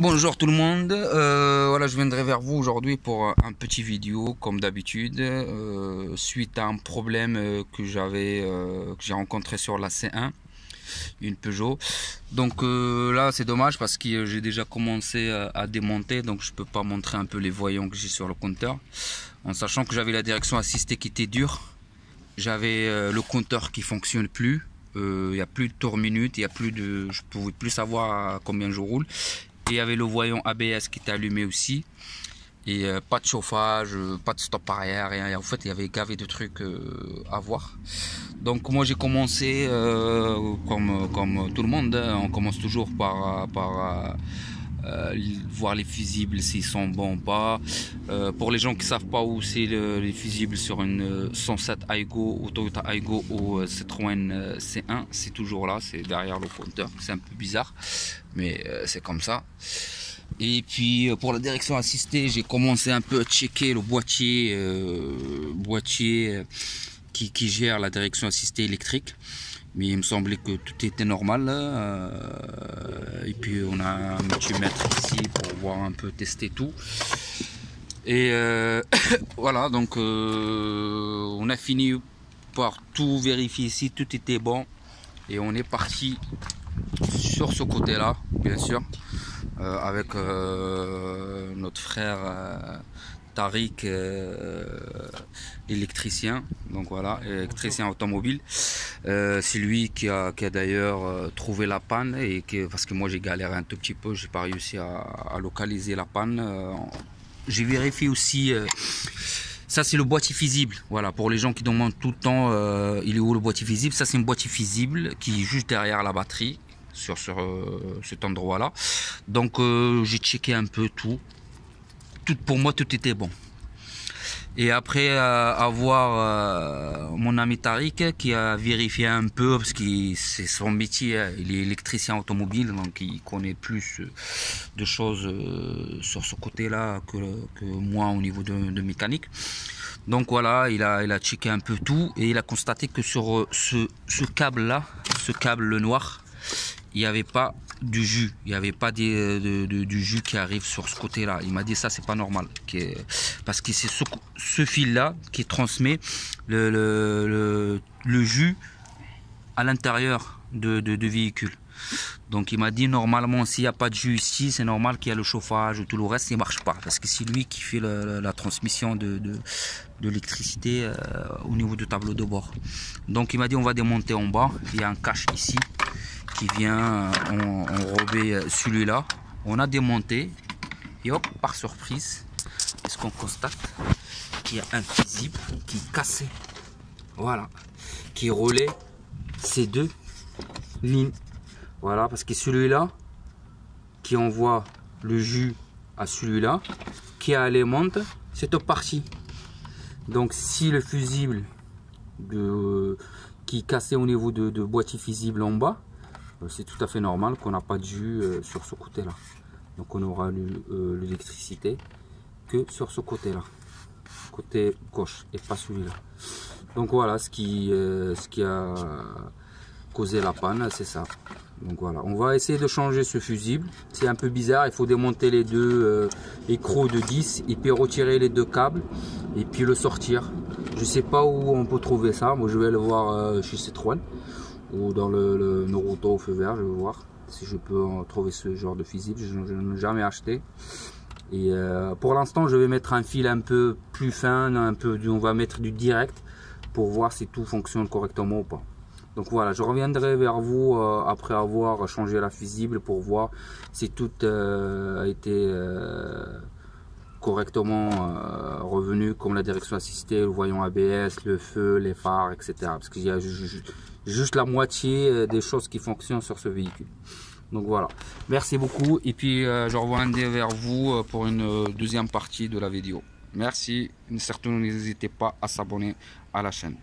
Bonjour tout le monde, euh, voilà je viendrai vers vous aujourd'hui pour un petit vidéo comme d'habitude euh, suite à un problème euh, que j'avais que j'ai rencontré sur la C1 une Peugeot. Donc là c'est dommage parce que j'ai déjà commencé à démonter donc je peux pas montrer un peu les voyants que j'ai sur le compteur. En sachant que j'avais la direction assistée qui était dure. J'avais le compteur qui fonctionne plus il n'y a plus de tour minute, il y a plus de, je pouvais plus savoir combien je roule. Et il y avait le voyant ABS qui était allumé aussi. Et euh, pas de chauffage, euh, pas de stop arrière, rien. en fait, il y avait gavé de trucs euh, à voir. Donc moi j'ai commencé comme, comme tout le monde, hein. on commence toujours par euh, voir les fusibles s'ils sont bons ou pas. Euh, pour les gens qui savent pas où c'est les fusibles sur une 107 Aygo ou Toyota Aygo ou euh, Citroën C1, c'est toujours là, c'est derrière le compteur. C'est un peu bizarre, mais c'est comme ça. Et puis pour la direction assistée, j'ai commencé un peu à checker le boîtier, boîtier qui, gère la direction assistée électrique. Mais il me semblait que tout était normal. et puis on a un multimètre ici pour voir un peu tester tout. Et euh, voilà, donc euh, on a fini par tout vérifier ici, tout était bon. Et on est parti sur ce côté-là, bien sûr, euh, avec notre frère Tariq, électricien, donc voilà, électricien automobile. Euh, c'est lui qui a, d'ailleurs euh, trouvé la panne et parce que moi j'ai galéré un tout petit peu, j'ai pas réussi à, localiser la panne. Euh, j'ai vérifié aussi. ça c'est le boîtier visible. Voilà, pour les gens qui demandent tout le temps, il est où le boîtier visible Ça c'est un boîtier visible qui est juste derrière la batterie sur, sur cet endroit-là. Donc j'ai checké un peu tout. Tout pour moi tout était bon. Et après euh, avoir euh, mon ami Tariq qui a vérifié un peu, parce que c'est son métier, hein. il est électricien automobile, donc il connaît plus euh, de choses sur ce côté-là que, moi au niveau de, mécanique. Donc voilà, il a, il a checké un peu tout et il a constaté que sur ce, ce câble-là, ce câble noir, il n'y avait pas du jus. Il n'y avait pas du jus qui arrive sur ce côté-là. Il m'a dit ça, c'est pas normal. Parce que c'est ce, fil-là qui transmet le, le, le, jus à l'intérieur de, de, véhicule. Donc il m'a dit normalement s'il n'y a pas de jus ici, c'est normal qu'il y a le chauffage ou tout le reste, il marche pas. Parce que c'est lui qui fait la, transmission de, de, l'électricité euh, au niveau du tableau de bord. Donc il m'a dit on va démonter en bas. Il y a un cache ici qui vient enrober celui-là. On a démonté et hop, par surprise, est-ce qu'on constate qu'il y a un fusible qui est cassé. Voilà, qui relaie ces deux lignes. Voilà, parce que celui-là qui envoie le jus à celui-là, qui alimente cette partie. Donc si le fusible qui est cassé au niveau de, de boîtier fusible en bas, euh, c'est tout à fait normal qu'on n'a pas de jus euh, sur ce côté là donc on aura euh, l'électricité que sur ce côté là côté gauche et pas celui là donc voilà ce qui ce qui a causé la panne c'est ça. Donc voilà. On va essayer de changer ce fusible. C'est un peu bizarre. Il faut démonter les deux écrous de 10 et puis retirer les deux câbles et puis le sortir. Je sais pas où on peut trouver ça. Moi je vais le voir chez Citroën ou dans le, le au feu vert, je vais voir si je peux trouver ce genre de fusible, je, n'en ai jamais acheté. Et euh, pour l'instant, je vais mettre un fil un peu plus fin, un peu, on va mettre du direct pour voir si tout fonctionne correctement ou pas. Donc voilà, je reviendrai vers vous euh, après avoir changé la fusible pour voir si tout euh, a été correctement revenu, comme la direction assistée, le voyant ABS, le feu, les phares, etc. Parce qu'il y a juste la moitié euh, des choses qui fonctionnent sur ce véhicule. Donc voilà, merci beaucoup et puis euh, je reviendrai vers vous euh, pour une deuxième partie de la vidéo. Merci, surtout n'hésitez pas à s'abonner à la chaîne.